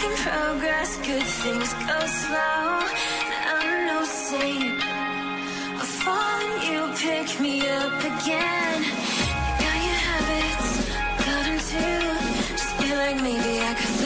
making progress, good things go slow. I'm no saint. I fall and you pick me up again. You got your habits, got them too. Just feel like maybe I could.